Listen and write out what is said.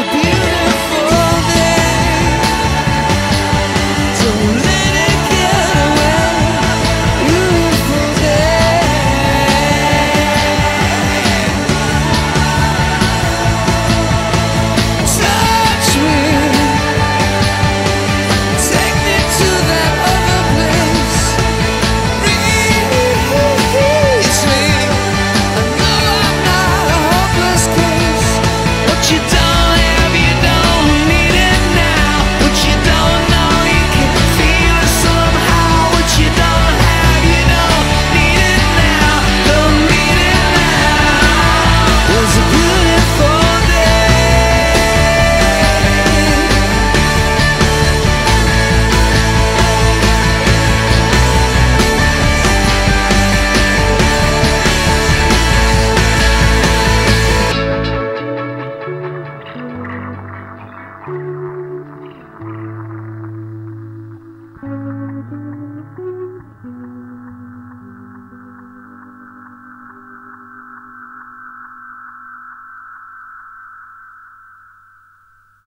Beautiful